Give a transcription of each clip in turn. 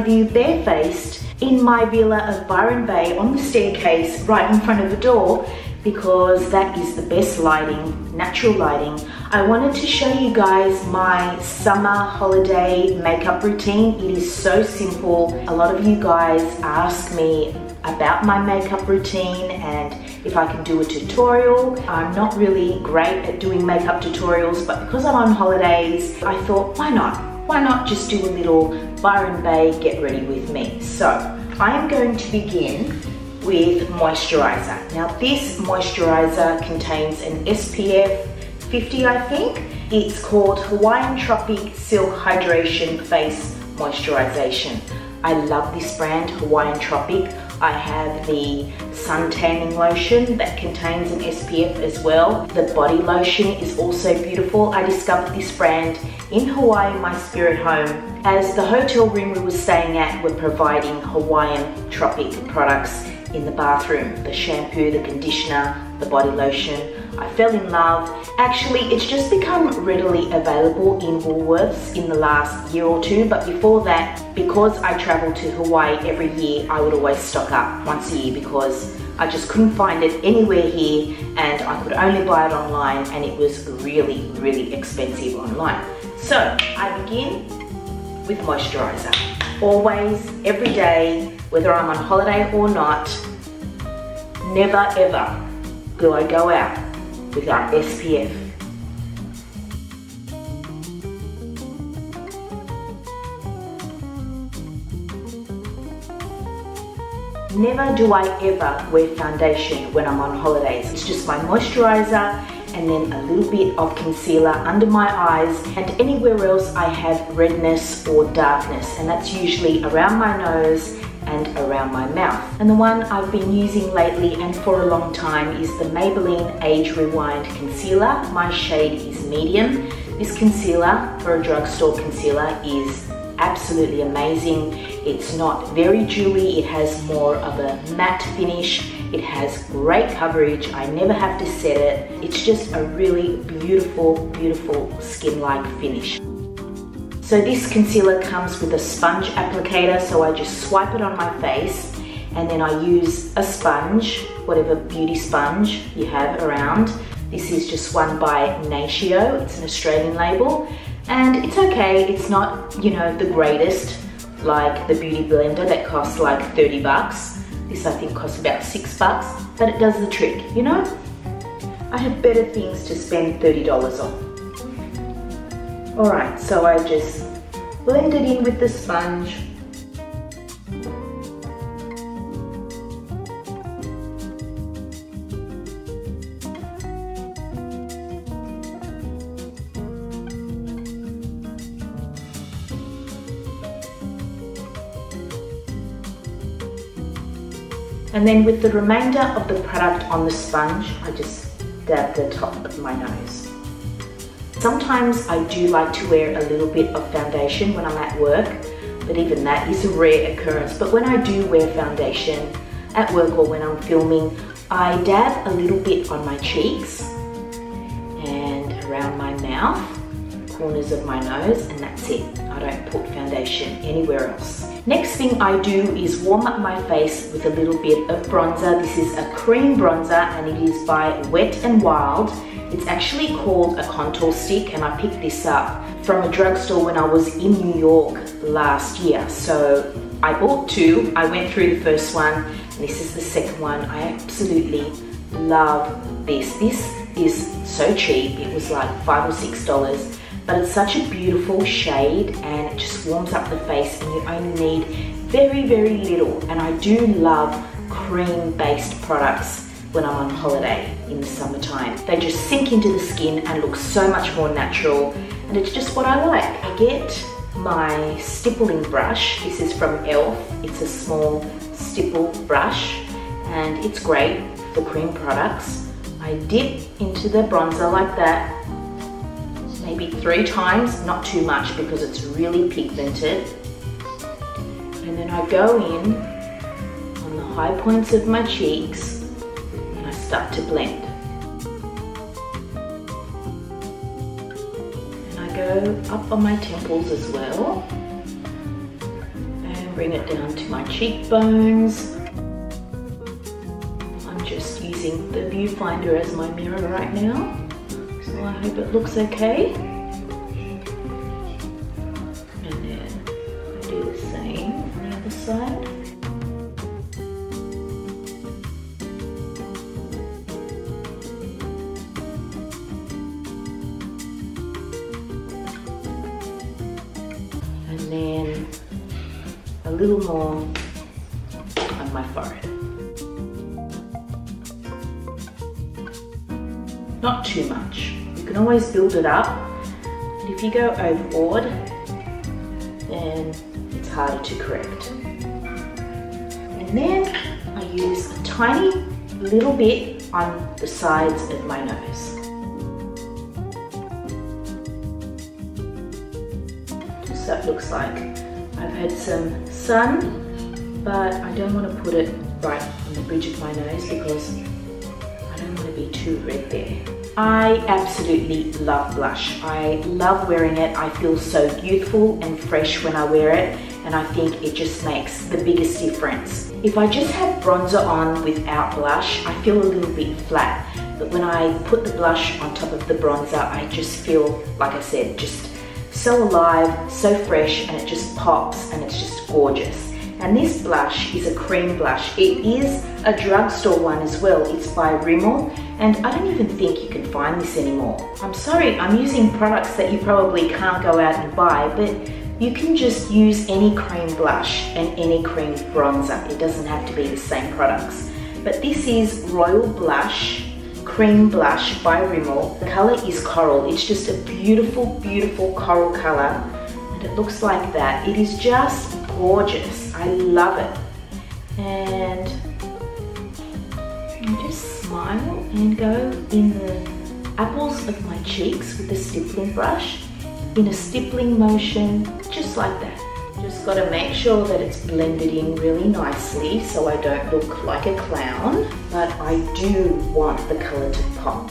of you barefaced in my villa of Byron Bay on the staircase right in front of the door because that is the best lighting, natural lighting. I wanted to show you guys my summer holiday makeup routine. It is so simple. A lot of you guys ask me about my makeup routine and if I can do a tutorial. I'm not really great at doing makeup tutorials, but because I'm on holidays, I thought, why not? Why not just do a little Byron Bay get ready with me? So I am going to begin with moisturizer. Now this moisturizer contains an SPF 50 I think. It's called Hawaiian Tropic Silk Hydration Face Moisturization. I love this brand, Hawaiian Tropic. I have the sun tanning lotion that contains an SPF as well. The body lotion is also beautiful. I discovered this brand in Hawaii, my spirit home, as the hotel room we were staying at were providing Hawaiian Tropic products in the bathroom. The shampoo, the conditioner, the body lotion. I fell in love. Actually, it's just become readily available in Woolworths in the last year or two, but before that, because I travel to Hawaii every year, I would always stock up once a year because I just couldn't find it anywhere here and I could only buy it online and it was really, really expensive online. So I begin with moisturizer. Always, every day, whether I'm on holiday or not, never ever do I go out without SPF. Never do I ever wear foundation when I'm on holidays. It's just my moisturizer and then a little bit of concealer under my eyes and anywhere else I have redness or darkness and that's usually around my nose and around my mouth. And the one I've been using lately and for a long time is the Maybelline Age Rewind Concealer. My shade is medium. This concealer for a drugstore concealer is absolutely amazing. It's not very dewy, it has more of a matte finish. It has great coverage, I never have to set it. It's just a really beautiful, beautiful skin-like finish. So this concealer comes with a sponge applicator, so I just swipe it on my face and then I use a sponge, whatever beauty sponge you have around. This is just one by Natio, it's an Australian label. And it's okay, it's not, you know, the greatest, like the Beauty Blender that costs like 30 bucks. This I think costs about six bucks, but it does the trick, you know? I have better things to spend $30 on. Alright, so I just blend it in with the sponge. And then with the remainder of the product on the sponge, I just dab the top of my nose. Sometimes I do like to wear a little bit of foundation when I'm at work, but even that is a rare occurrence. But when I do wear foundation at work or when I'm filming, I dab a little bit on my cheeks and around my mouth, corners of my nose, and that's it. I don't put foundation anywhere else. Next thing I do is warm up my face with a little bit of bronzer. This is a cream bronzer and it is by Wet n Wild. It's actually called a contour stick and I picked this up from a drugstore when I was in New York last year. So I bought two, I went through the first one and this is the second one. I absolutely love this. This is so cheap, it was like five or six dollars but it's such a beautiful shade and it just warms up the face and you only need very very little and I do love cream based products when I'm on holiday in the summertime. They just sink into the skin and look so much more natural and it's just what I like. I get my stippling brush. This is from e.l.f. It's a small stipple brush and it's great for cream products. I dip into the bronzer like that, maybe three times, not too much because it's really pigmented. And then I go in on the high points of my cheeks start to blend. And I go up on my temples as well. And bring it down to my cheekbones. I'm just using the viewfinder as my mirror right now. So I hope it looks okay. And then a little more on my forehead. Not too much. You can always build it up. And if you go overboard, then it's harder to correct. And then I use a tiny little bit on the sides of my nose. Looks like I've had some sun, but I don't want to put it right on the bridge of my nose because I don't want to be too red there. I absolutely love blush. I love wearing it. I feel so youthful and fresh when I wear it and I think it just makes the biggest difference. If I just have bronzer on without blush, I feel a little bit flat. But when I put the blush on top of the bronzer, I just feel, like I said, just so alive, so fresh, and it just pops and it's just gorgeous. And this blush is a cream blush. It is a drugstore one as well. It's by Rimmel, and I don't even think you can find this anymore. I'm sorry, I'm using products that you probably can't go out and buy, but you can just use any cream blush and any cream bronzer. It doesn't have to be the same products. But this is Royal Blush Cream Blush by Rimmel. The color is coral. It's just a beautiful, beautiful coral color. And it looks like that. It is just gorgeous. I love it. And I just smile and go in the apples of my cheeks with the stippling brush in a stippling motion, just like that. Just got to make sure that it's blended in really nicely so I don't look like a clown, but I do want the color to pop.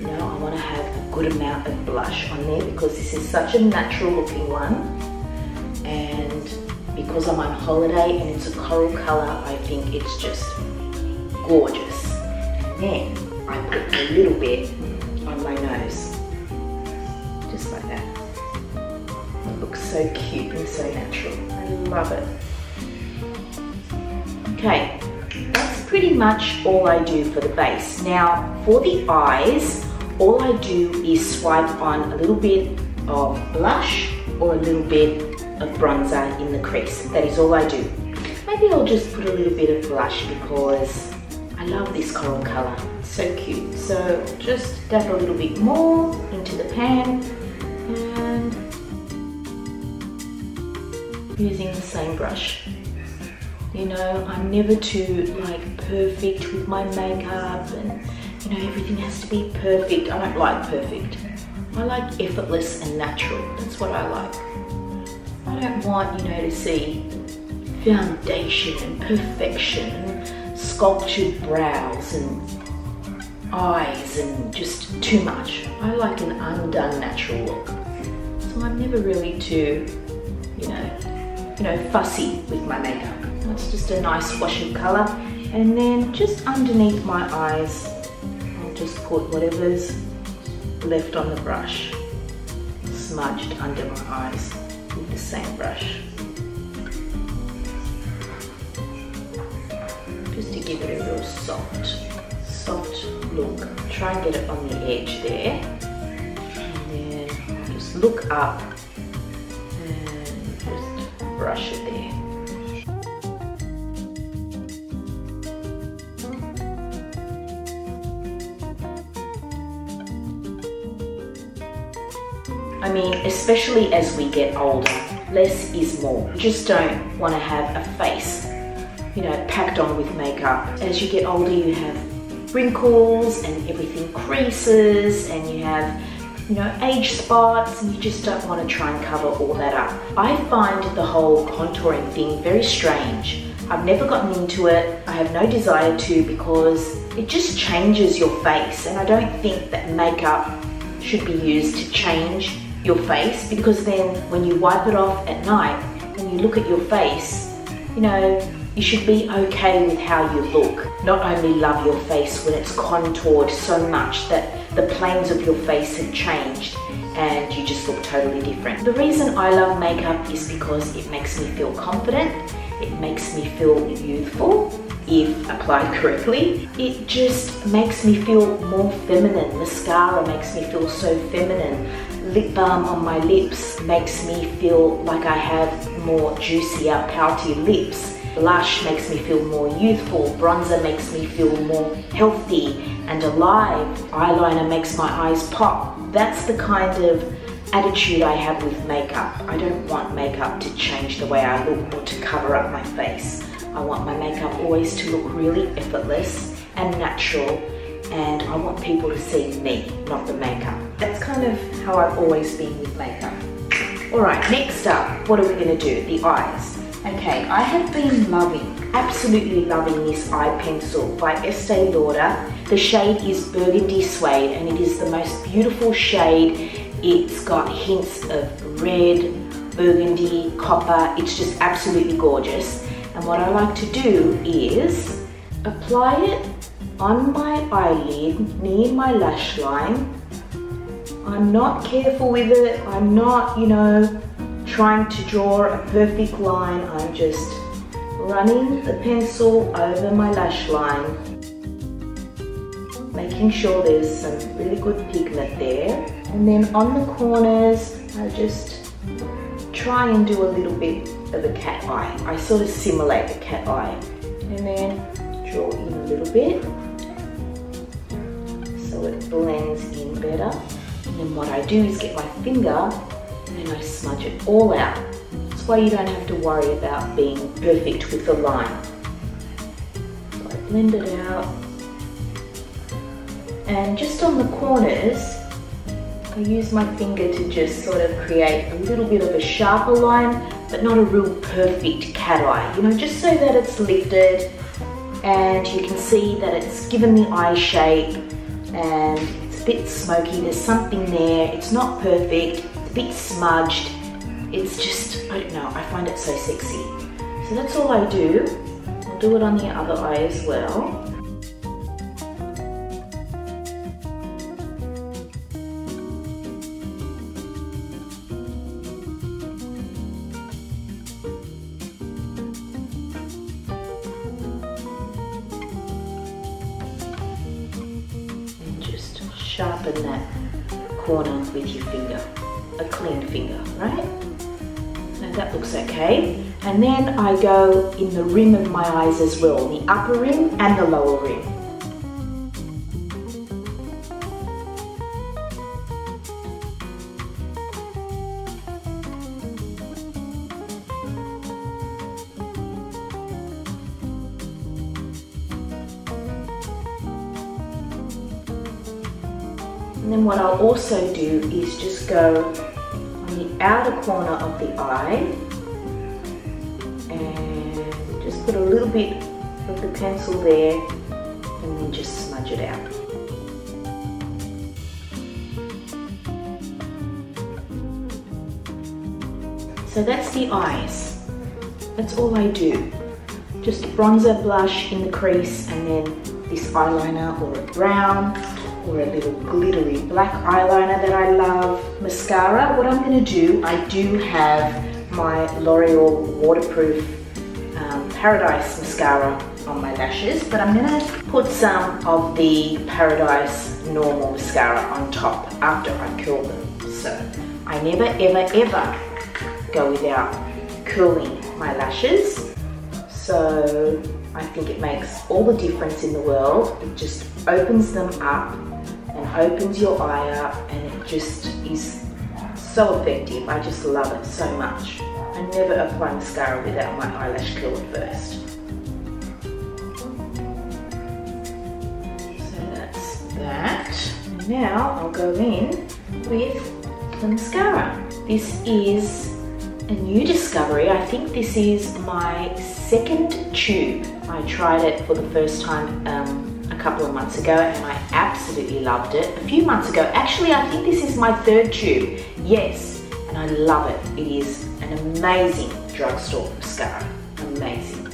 Now I want to have a good amount of blush on there because this is such a natural looking one and because I'm on holiday and it's a coral color, I think it's just gorgeous. Then I put a little bit on my nose, just like that. So cute and so natural. I love it. Okay, that's pretty much all I do for the base. Now, for the eyes, all I do is swipe on a little bit of blush or a little bit of bronzer in the crease. That is all I do. Maybe I'll just put a little bit of blush because I love this coral color. So cute. So just dab a little bit more into the pan using the same brush. You know, I'm never too like perfect with my makeup and you know, everything has to be perfect. I don't like perfect. I like effortless and natural. That's what I like. I don't want, you know, to see foundation and perfection and sculptured brows and eyes and just too much. I like an undone natural look. So I'm never really too, know, fussy with my makeup. It's just a nice wash of color. And then just underneath my eyes, I'll just put whatever's left on the brush, smudged under my eyes with the same brush. Just to give it a real soft, soft look. Try and get it on the edge there. And then just look up brush. I mean, especially as we get older, less is more. You just don't want to have a face, you know, packed on with makeup. As you get older, you have wrinkles and everything creases and you have, you know, age spots and you just don't want to try and cover all that up. I find the whole contouring thing very strange. I've never gotten into it. I have no desire to because it just changes your face and I don't think that makeup should be used to change your face because then when you wipe it off at night and you look at your face, you know, you should be okay with how you look. Not only love your face when it's contoured so much that the planes of your face have changed and you just look totally different. The reason I love makeup is because it makes me feel confident, it makes me feel youthful, if applied correctly. It just makes me feel more feminine. Mascara makes me feel so feminine. Lip balm on my lips makes me feel like I have more juicier, pouty lips. Blush makes me feel more youthful. Bronzer makes me feel more healthy and alive. Eyeliner makes my eyes pop. That's the kind of attitude I have with makeup. I don't want makeup to change the way I look or to cover up my face. I want my makeup always to look really effortless and natural and I want people to see me, not the makeup. That's kind of how I've always been with makeup. All right, next up, what are we gonna do? The eyes. Okay, I have been loving, absolutely loving this eye pencil by Estee Lauder. The shade is Burgundy Suede and it is the most beautiful shade. It's got hints of red, burgundy, copper. It's just absolutely gorgeous. And what I like to do is apply it on my eyelid near my lash line. I'm not careful with it. I'm not, you know, trying to draw a perfect line. I'm just running the pencil over my lash line, making sure there's some really good pigment there. And then on the corners, I just try and do a little bit of a cat eye. I sort of simulate a cat eye. And then draw in a little bit so it blends in better. And then what I do is get my finger and then I smudge it all out. That's why you don't have to worry about being perfect with the line. So I blend it out. And just on the corners, I use my finger to just sort of create a little bit of a sharper line, but not a real perfect cat eye, you know, just so that it's lifted and you can see that it's given the eye shape and it's a bit smoky, there's something there, it's not perfect, bit smudged. It's just, I don't know, I find it so sexy. So that's all I do. I'll do it on the other eye as well. Finger, right? So that looks okay. And then I go in the rim of my eyes as well, the upper rim and the lower rim. And then what I'll also do is just go outer corner of the eye and just put a little bit of the pencil there and then just smudge it out. So that's the eyes. That's all I do. Just bronzer blush in the crease and then this eyeliner or a brown or a little glittery black eyeliner that I love. Mascara, what I'm gonna do, I do have my L'Oreal waterproof um, Paradise mascara on my lashes, but I'm gonna put some of the Paradise normal mascara on top after I curl them. So I never ever ever go without curling my lashes. So I think it makes all the difference in the world. It just opens them up opens your eye up and it just is so effective. I just love it so much. I never apply mascara without my eyelash curler first. So that's that. Now I'll go in with the mascara. This is a new discovery. I think this is my second tube. I tried it for the first time um, couple of months ago and I absolutely loved it. A few months ago, actually I think this is my third tube. Yes, and I love it. It is an amazing drugstore mascara. Amazing.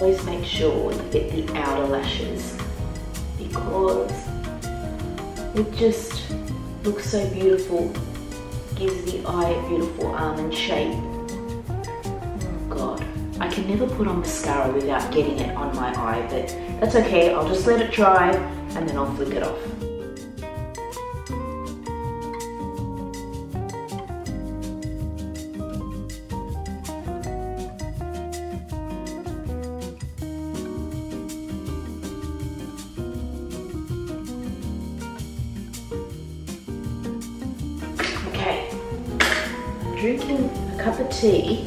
Always make sure you get the outer lashes because it just looks so beautiful. Gives the eye a beautiful almond shape. Can never put on mascara without getting it on my eye, but that's okay. I'll just let it dry and then I'll flick it off. Okay, drinking a cup of tea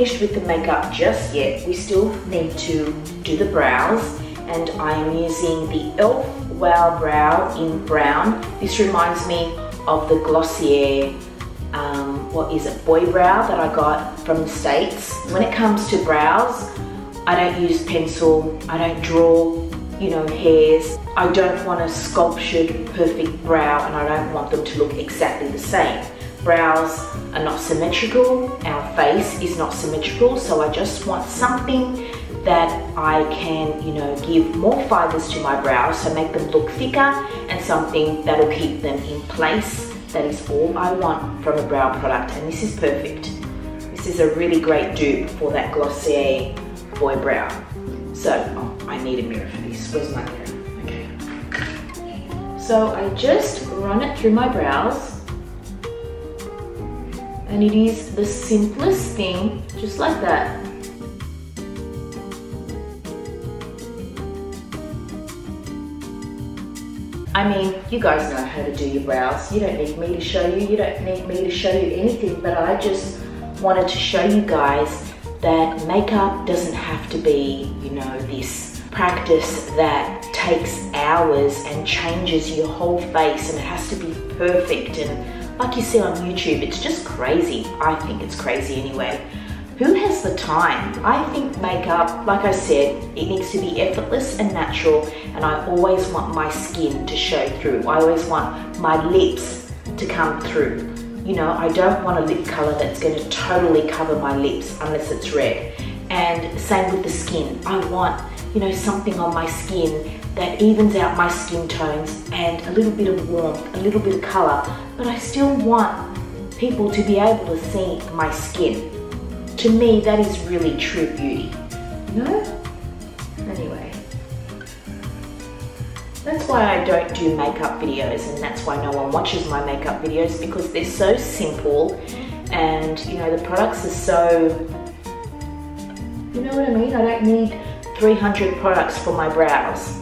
finished with the makeup just yet. We still need to do the brows and I am using the e.l.f. Wow Brow in brown. This reminds me of the Glossier, um, what is it, Boy Brow that I got from the States. When it comes to brows, I don't use pencil, I don't draw, you know, hairs. I don't want a sculptured perfect brow and I don't want them to look exactly the same. Brows are not symmetrical, our face is not symmetrical, so I just want something that I can, you know, give more fibers to my brows, so make them look thicker and something that'll keep them in place. That is all I want from a brow product and this is perfect. This is a really great dupe for that Glossier Boy Brow. So, oh, I need a mirror for this. Where's my mirror? Okay. So I just run it through my brows and it is the simplest thing, just like that. I mean, you guys know how to do your brows. You don't need me to show you. You don't need me to show you anything, but I just wanted to show you guys that makeup doesn't have to be, you know, this practice that takes hours and changes your whole face and it has to be perfect and like you see on YouTube, it's just crazy. I think it's crazy anyway. Who has the time? I think makeup, like I said, it needs to be effortless and natural and I always want my skin to show through. I always want my lips to come through. You know, I don't want a lip color that's going to totally cover my lips unless it's red. And same with the skin. I want, you know, something on my skin that evens out my skin tones and a little bit of warmth, a little bit of color, but I still want people to be able to see my skin. To me, that is really true beauty. Know? Anyway. That's why I don't do makeup videos and that's why no one watches my makeup videos because they're so simple and you know the products are so you know what I mean? I don't need 300 products for my brows.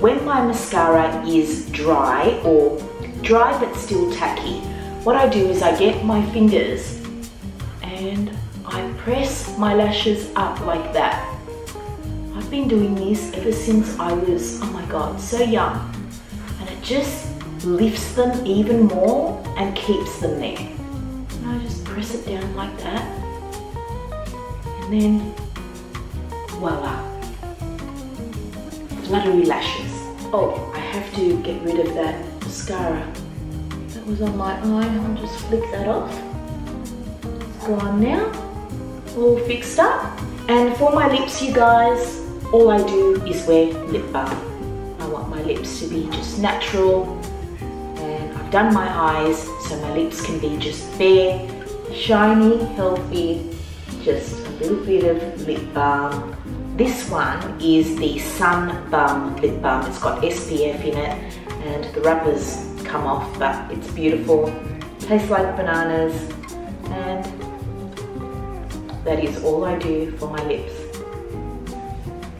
When my mascara is dry or dry but still tacky, what I do is I get my fingers and I press my lashes up like that. I've been doing this ever since I was, oh my God, so young. And it just lifts them even more and keeps them there. And I just press it down like that. And then, voila. Fluttery lashes. Oh, I have to get rid of that mascara that was on my eye. I'll just flick that off. It's gone now. All fixed up. And for my lips, you guys, all I do is wear lip balm. I want my lips to be just natural. And I've done my eyes, so my lips can be just bare, shiny, healthy, just a little bit of lip balm. This one is the Sun Bum Lip Balm. It's got SPF in it and the wrappers come off, but it's beautiful. Tastes like bananas and that is all I do for my lips.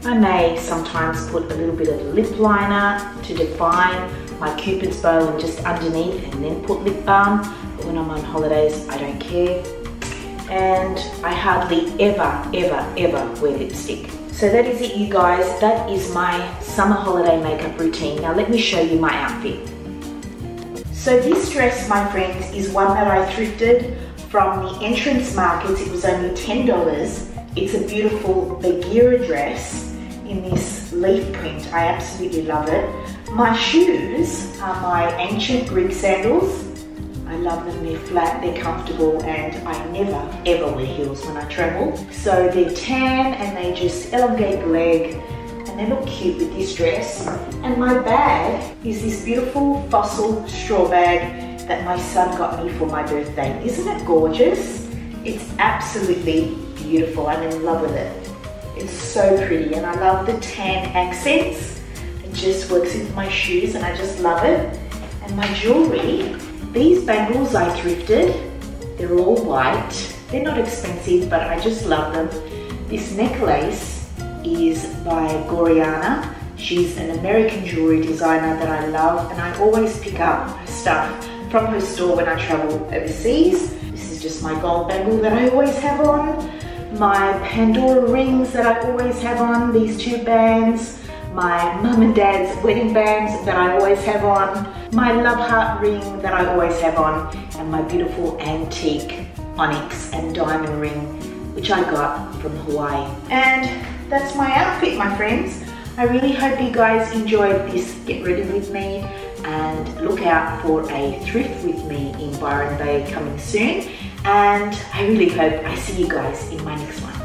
I may sometimes put a little bit of lip liner to define my cupid's bow and just underneath and then put lip balm. but when I'm on holidays, I don't care. And I hardly ever, ever, ever wear lipstick. So that is it, you guys. That is my summer holiday makeup routine. Now let me show you my outfit. So this dress, my friends, is one that I thrifted from the entrance markets. It was only $10. It's a beautiful Bagheera dress in this leaf print. I absolutely love it. My shoes are my ancient Greek sandals. Love them, they're flat, they're comfortable, and I never ever wear heels when I travel. So they're tan and they just elongate the leg and they look cute with this dress. And my bag is this beautiful fossil straw bag that my son got me for my birthday. Isn't it gorgeous? It's absolutely beautiful. I'm in love with it. It's so pretty and I love the tan accents. It just works with my shoes and I just love it. And my jewelry, these bangles I thrifted. They're all white. They're not expensive, but I just love them. This necklace is by Gorjana. She's an American jewelry designer that I love and I always pick up her stuff from her store when I travel overseas. This is just my gold bangle that I always have on. My Pandora rings that I always have on, these two bands. My mum and dad's wedding bands that I always have on. My love heart ring that I always have on. And my beautiful antique onyx and diamond ring, which I got from Hawaii. And that's my outfit, my friends. I really hope you guys enjoyed this Get Ready With Me and look out for a thrift with me in Byron Bay coming soon. And I really hope I see you guys in my next one.